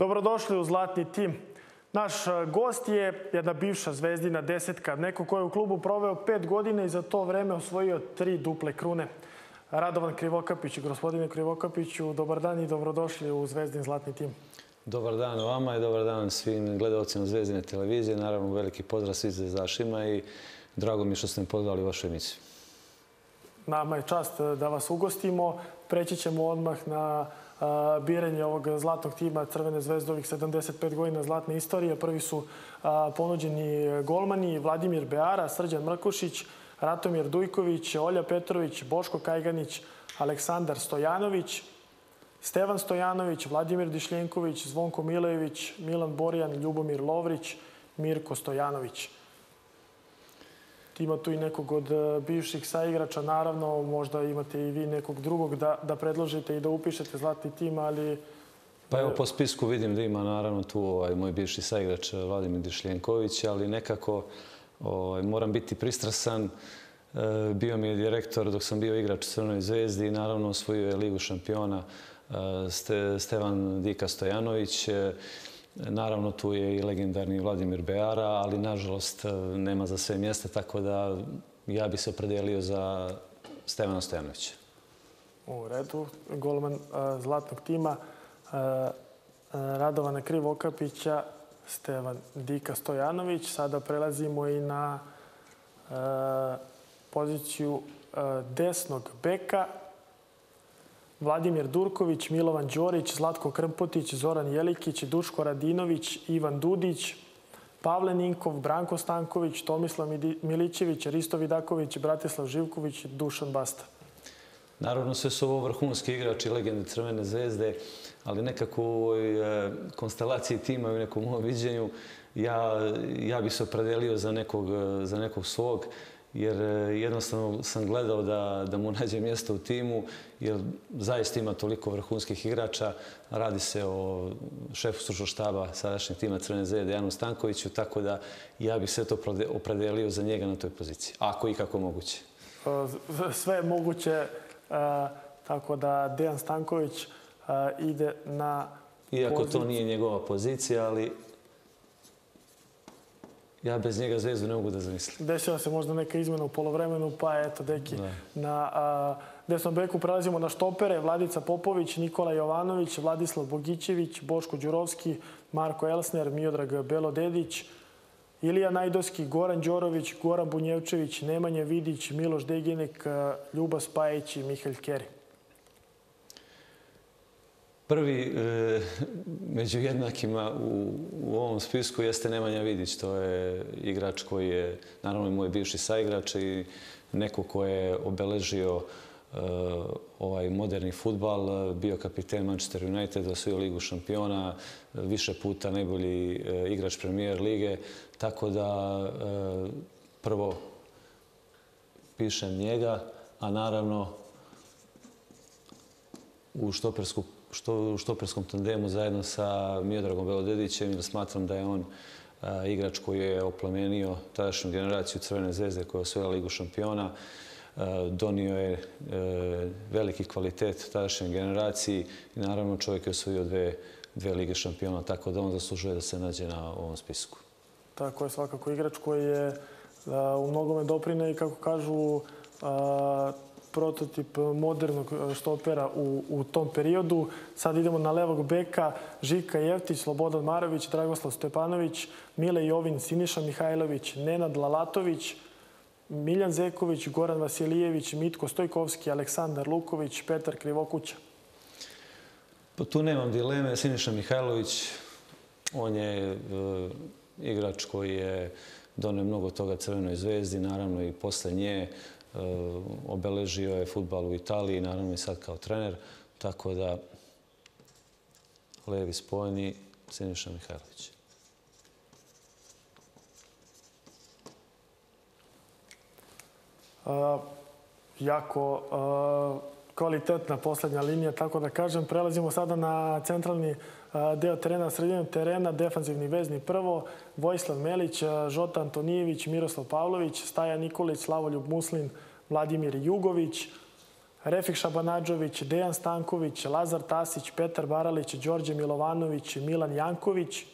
Dobrodošli u Zlatni tim. Naš e, gost je jedna bivša zvezdina desetka, neko ko je u klubu proveo pet godina i za to vreme osvojio tri duple krune. Radovan Krivokapić, gospodine Krivokapiću, dobar dan i dobrodošli u Zvezdin Zlatni tim. Dobar dan vama i dobar dan svim gledalcima Zvezdine televizije. Naravno, veliki pozdrav svih zvezdašima i drago mi je što ste me pozvali u vašu emisiju. Nama je čast da vas ugostimo. Preći ćemo odmah na biranje ovog zlatnog tima Crvene zvezde ovih 75 godina zlatne istorije. Prvi su ponuđeni golmani Vladimir Beara, Srđan Mrkušić, Ratomir Dujković, Olja Petrović, Boško Kajganić, Aleksandar Stojanović, Stevan Stojanović, Vladimir Dišljenković, Zvonko Milejević, Milan Borjan, Ljubomir Lovrić, Mirko Stojanović. Ima tu i nekog od e, bivših saigrača, naravno, možda imate i vi nekog drugog da, da predložite i da upišete zlatni tim, ali... Pa evo, po spisku vidim da ima naravno tu ovaj, moj bivši saigrač e, Vladimir Dišljenković, ali nekako ovaj, moram biti pristrasan. E, bio mi je direktor dok sam bio igrač Crnoj zvezdi i naravno osvojio je Ligu šampiona Ste, Stevan Dika Stojanović. Naravno, tu je i legendarni Vladimir Beara, ali nažalost nema za sve mjesta, tako da ja bi se opredelio za Stevana Stojanovića. U redu. Golman zlatnog tima Radovana Krivokapića, Stevan Dika Stojanović. Sada prelazimo i na poziciju desnog beka. Vladimir Durković, Milovan Đorić, Zlatko Krmpotić, Zoran Jelikić, Duško Radinović, Ivan Dudić, Pavle Ninkov, Branko Stanković, Tomislav Milićević, Risto Vidaković, Bratislav Živković, Dušan Basta. Naravno, sve su ovo vrhunski igrači, legende Crvene zvezde, ali nekako u ovoj e, konstelaciji tima i u nekom mojom viđenju ja, ja bi se opredelio za nekog, e, za nekog svog jer e, jednostavno sam gledao da, da mu nađe mjesto u timu, jer zaista ima toliko vrhunskih igrača. Radi se o šefu stručnog štaba sadašnjeg tima Crvene zvezde Dejanu Stankoviću, tako da ja bih sve to opredelio za njega na toj poziciji, ako i kako moguće. Sve je moguće, e, tako da Dejan Stanković e, ide na Iako to nije njegova pozicija, ali ja bez njega zvezdu ne mogu da zamislim. Desila se možda neka izmena u polovremenu, pa eto, deki. Da. Na a, desnom beku prelazimo na štopere, Vladica Popović, Nikola Jovanović, Vladislav Bogićević, Boško Đurovski, Marko Elsner, Miodrag Belodedić, Ilija Najdoski, Goran Đorović, Goran Bunjevčević, Nemanja Vidić, Miloš Deginek, Ljuba Spajić i Mihaljl Keri. Prvi e, među jednakima u, ovom spisku jeste Nemanja Vidić. To je igrač koji je, naravno, i moj bivši saigrač i neko ko je obeležio e, ovaj moderni futbal, bio kapiten Manchester United, osvojio ligu šampiona, više puta najbolji e, igrač premijer lige. Tako da prvo pišem njega, a naravno u štopersku što, u štoperskom tandemu zajedno sa Miodragom Belodedićem, jer smatram da je on igrač koji je oplemenio tadašnju generaciju Crvene zvezde koja je osvojila Ligu šampiona. Donio je e, veliki kvalitet tadašnje generaciji i naravno čovjek je osvojio dve, dve Lige šampiona, tako da on zaslužuje da se nađe na ovom spisku. Tako je svakako igrač koji je u mnogome doprine i kako kažu prototip modernog e, štopera u, u tom periodu. Sad idemo na levog beka, Žika Jevtić, Slobodan Marović, Dragoslav Stepanović, Mile Jovin, Siniša Mihajlović, Nenad Lalatović, Miljan Zeković, Goran Vasilijević, Mitko Stojkovski, Aleksandar Luković, Petar Krivokuća. Pa tu nemam dileme. Siniša Mihajlović, on je e, igrač koji je donio mnogo toga Crvenoj zvezdi, naravno i posle nje. Eh, obeležio je futbal u Italiji, naravno i sad kao trener, tako da levi spojeni Siniša Mihajlović. Uh, jako uh, kvalitetna poslednja linija, tako da kažem. Prelazimo sada na centralni deo terena, sredinu terena, defanzivni vezni prvo, Vojislav Melić, Žota Antonijević, Miroslav Pavlović, Staja Nikolić, Slavoljub Muslin, Vladimir Jugović, Refik Šabanadžović, Dejan Stanković, Lazar Tasić, Petar Baralić, Đorđe Milovanović, Milan Janković.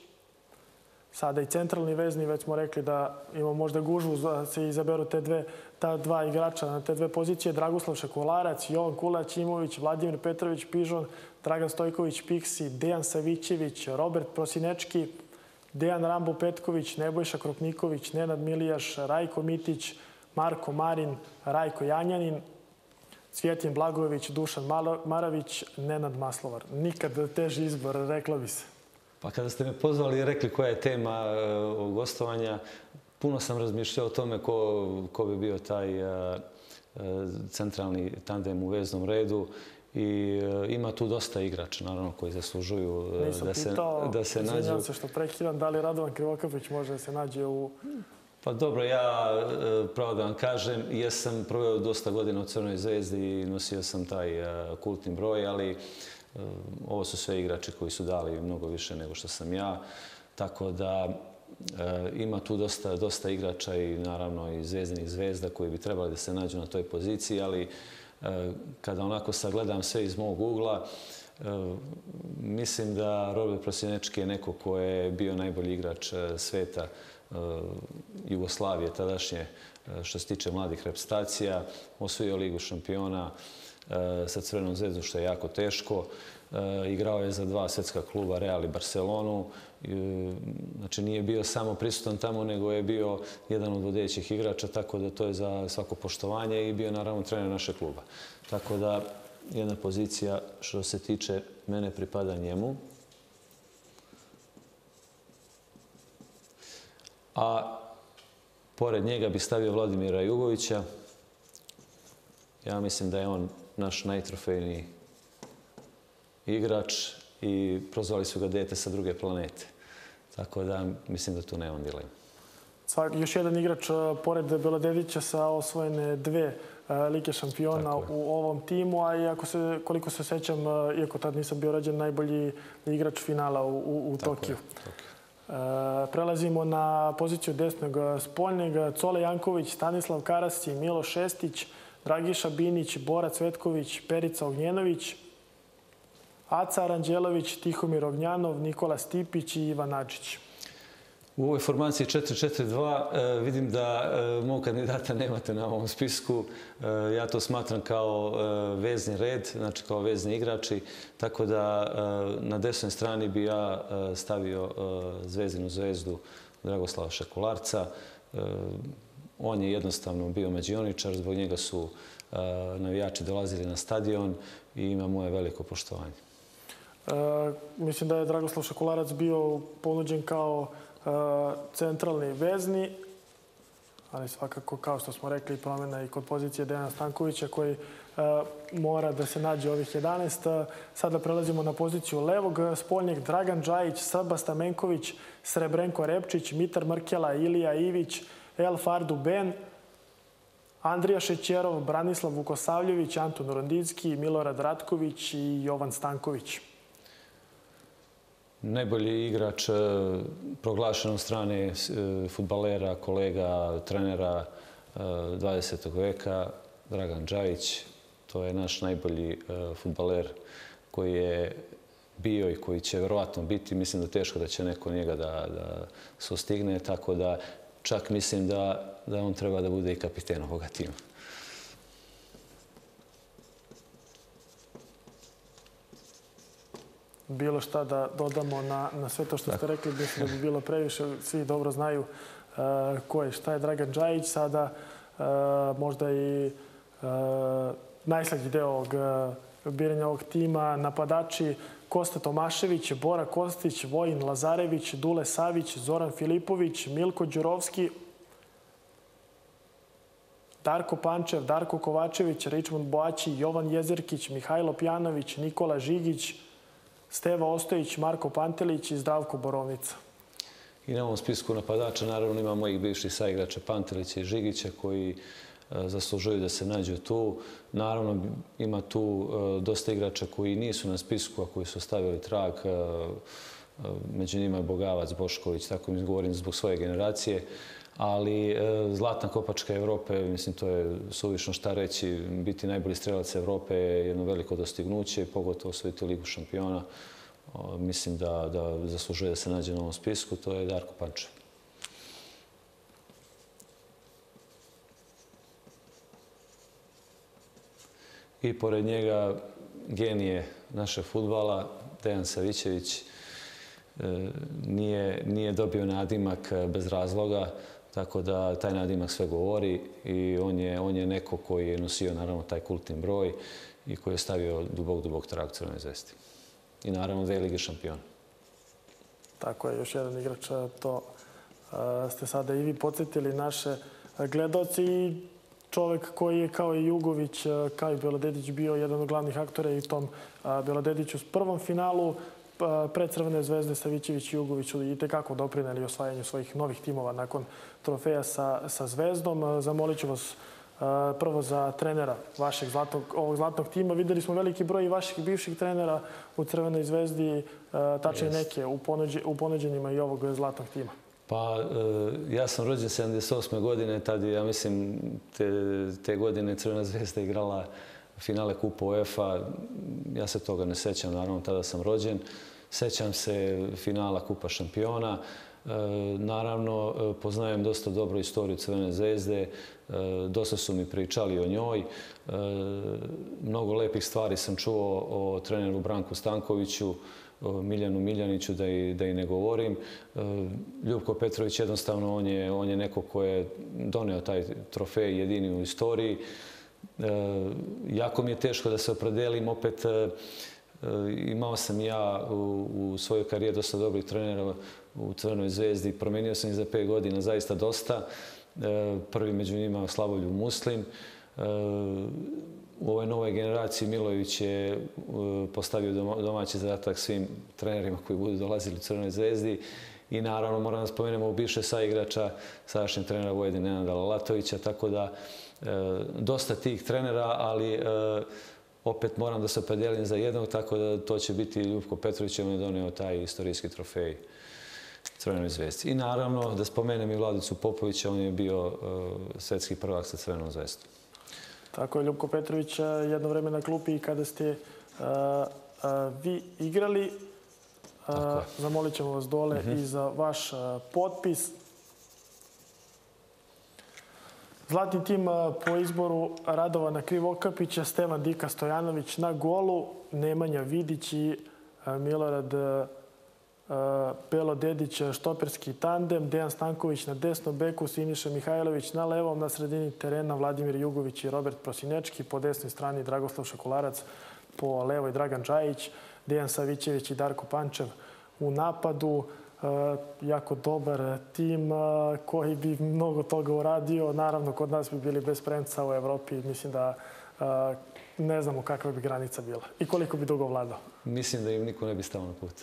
Sada i centralni vezni, već smo rekli da ima možda gužvu da se izaberu te dve, ta dva igrača na te dve pozicije. Dragoslav Šekolarac, Jovan Kulać Imović, Vladimir Petrović Pižon, Dragan Stojković Piksi, Dejan Savićević, Robert Prosinečki, Dejan Rambo Petković, Nebojša Krupniković, Nenad Milijaš, Rajko Mitić, Marko Marin, Rajko Janjanin, Cvjetin Blagojević, Dušan Maravić, Nenad Maslovar. Nikad teži izbor, rekla bi se. Pa kada ste me pozvali i rekli koja je tema uh, gostovanja, puno sam razmišljao o tome ko, ko bi bio taj uh, centralni tandem u veznom redu i uh, ima tu dosta igrača, naravno, koji zaslužuju Nisam da se, pitao, da se nađu. Nisam se što prekidam, da li Radovan Krivokapić može da se nađe u Pa dobro, ja pravo da vam kažem, jesam proveo dosta godina u Crnoj zvezdi i nosio sam taj kultni broj, ali ovo su sve igrači koji su dali mnogo više nego što sam ja. Tako da ima tu dosta, dosta igrača i naravno i zvezdinih zvezda koji bi trebali da se nađu na toj poziciji, ali kada onako sagledam sve iz mog ugla, mislim da Robert Prosinečki je neko ko je bio najbolji igrač sveta Jugoslavije tadašnje što se tiče mladih reprezentacija, osvojio ligu šampiona sa Crvenom zvezdom što je jako teško. Igrao je za dva svetska kluba Real i Barcelonu. Znači nije bio samo prisutan tamo, nego je bio jedan od vodećih igrača, tako da to je za svako poštovanje i bio naravno trener naše kluba. Tako da jedna pozicija što se tiče mene pripada njemu. a pored njega bi stavio Vladimira Jugovića. Ja mislim da je on naš najtrofejniji igrač i prozvali su ga dete sa druge planete. Tako da mislim da tu nemam dilema. Još jedan igrač pored Belodedića sa osvojene dve Lige šampiona u ovom timu, a iako se, koliko se sećam, iako tad nisam bio rađen, najbolji igrač finala u, u, u Tokiju. Tokiju. Prelazimo na poziciju desnog spoljnjeg. Cole Janković, Stanislav Karasi, Milo Šestić, Dragiša Binić, Bora Cvetković, Perica Ognjenović, Aca Aranđelović, Tihomir Ognjanov, Nikola Stipić i Ivan Adžić. U ovoj formaciji 4-4-2 e, vidim da e, mog kandidata nemate na ovom spisku. E, ja to smatram kao vezni red, znači kao vezni igrači. Tako da na desnoj strani bi ja stavio zvezdinu zvezdu Dragoslava Šekularca. On je jednostavno bio međioničar, zbog njega su navijači dolazili na stadion i ima moje veliko poštovanje. mislim da je Dragoslav Šekularac bio ponuđen kao centralni vezni, ali svakako, kao što smo rekli, promjena i kod pozicije Dejana Stankovića koji mora da se nađe ovih 11. Sada prelazimo na poziciju levog spoljnjeg Dragan Džajić, Srba Stamenković, Srebrenko Repčić, Mitar Mrkela, Ilija Ivić, El Fardu Ben, Andrija Šećerov, Branislav Vukosavljević, Anton Rondinski, Milorad Ratković i Jovan Stanković najbolji igrač e, proglašen od strane e, futbalera, kolega, trenera 20. E, veka, Dragan Džajić. To je naš najbolji futbaler koji je bio i koji će verovatno biti. Mislim da teško da će neko njega da, da sustigne, tako da čak mislim da, da on treba da bude i kapiten ovoga tima. bilo šta da dodamo na, na sve to što ste rekli, mislim da bi bilo previše. Svi dobro znaju uh, ko je, šta je Dragan Džajić. Sada uh, možda i uh, najslađi deo ovog biranja ovog tima, napadači Kosta Tomašević, Bora Kostić, Vojin Lazarević, Dule Savić, Zoran Filipović, Milko Đurovski, Darko Pančev, Darko Kovačević, Ričmond Boaći, Jovan Jezerkić, Mihajlo Pjanović, Nikola Žigić, Steva Ostojić, Marko Pantelić i Zdravko Borovnica. I na ovom spisku napadača naravno ima mojih bivših saigrača Pantelića i Žigića koji zaslužuju da se nađu tu. Naravno, ima tu e, dosta igrača koji nisu na spisku, a koji su stavili trag. E, među njima je Bogavac, Bošković, tako mi govorim zbog svoje generacije. ali e, zlatna kopačka Evrope, mislim, to je suvišno šta reći, biti najbolji strelac Evrope je jedno veliko dostignuće, pogotovo osvojiti ligu šampiona. Mislim da, da zaslužuje da se nađe na ovom spisku, to je Darko Pančev. I pored njega genije naše futbala, Dejan Savićević, e, nije, nije dobio nadimak bez razloga. Tako da taj nadimak sve govori i on je, on je neko koji je nosio naravno taj kultni broj i koji je stavio dubog, dubog trak Crvenoj zvezdi. I naravno dve lige šampiona. Tako je, još jedan igrač, to ste sada i vi podsjetili naše gledalci i čovek koji je kao i Jugović, kao i Belodedić bio jedan od glavnih aktora i tom Belodediću s prvom finalu Pa, pred Crvene zvezde Savićević i Jugović i tekako doprineli osvajanju svojih novih timova nakon trofeja sa, sa Zvezdom. Zamolit ću vas prvo za trenera vašeg zlatnog, ovog zlatnog tima. Videli smo veliki broj i vaših bivših trenera u Crvenoj zvezdi, tačnije neke u, ponuđe, u ponuđenjima i ovog zlatnog tima. Pa, e, ja sam rođen 78. godine, tad ja mislim te, te godine Crvena zvezda igrala finale Kupa UEFA. Ja se toga ne sećam, naravno, tada sam rođen. Sećam se finala Kupa šampiona. E, naravno, e, poznajem dosta dobro istoriju Crvene zvezde. Dosta su mi pričali o njoj. Mnogo lepih stvari sam čuo o treneru Branku Stankoviću, Miljanu Miljaniću, da i, da i ne govorim. Ljubko Petrović jednostavno, on je, on je neko ko je doneo taj trofej jedini u istoriji. E, jako mi je teško da se opredelim. Opet, e, e, imao sam ja u, svojoj karijeri dosta dobrih trenera u Crvenoj zvezdi. Promenio sam ih za pet godina zaista dosta. Prvi među njima Slavoljub Muslim. U ovoj novoj generaciji Milović je postavio domaći zadatak svim trenerima koji budu dolazili u Crvenoj zvezdi. I naravno moram da spomenemo bivše saigrača, sadašnjeg trenera Vojedine Nenada Lalatovića, tako da E, dosta tih trenera, ali e, opet moram da se opredelim za jednog, tako da to će biti Ljubko Petrović, on je donio taj istorijski trofej Crvenoj zvezdi. I naravno, da spomenem i Vladicu Popovića, on je bio e, svetski prvak sa Crvenom zvezdom. Tako je, Ljubko Petrović jedno vreme na klupi i kada ste vi igrali, zamolit ćemo vas dole mhm. i za vaš potpis. Zlatni tim po izboru Radovana Krivokapića, Stevan Dika Stojanović na golu, Nemanja Vidić i Milorad Belo Dedić, štoperski tandem, Dejan Stanković na desnom beku, Siniša Mihajlović na levom, na sredini terena Vladimir Jugović i Robert Prosinečki, po desnoj strani Dragoslav Šakolarac, po levoj Dragan Džajić, Dejan Savićević i Darko Pančev u napadu. E, jako dobar tim koji bi mnogo toga uradio. Naravno, kod nas bi bili bez premca u Evropi. Mislim da ne znamo kakva bi granica bila i koliko bi dugo vladao. Mislim da im niko ne bi stao na put.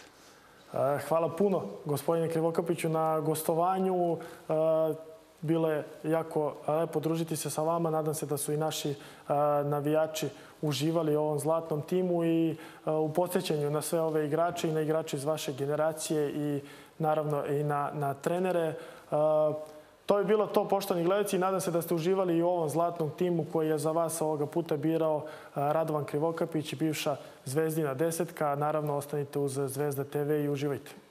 Hvala puno, gospodine Krivokapiću, na gostovanju. Bilo je jako lepo družiti se sa vama. Nadam se da su i naši navijači uživali u ovom zlatnom timu i u podsjećanju na sve ove igrače i na igrače iz vaše generacije i naravno i na, na trenere. To je bilo to, poštovani gledalci, i nadam se da ste uživali i u ovom zlatnom timu koji je za vas ovoga puta birao Radovan Krivokapić, bivša Zvezdina desetka. Naravno, ostanite uz Zvezda TV i uživajte.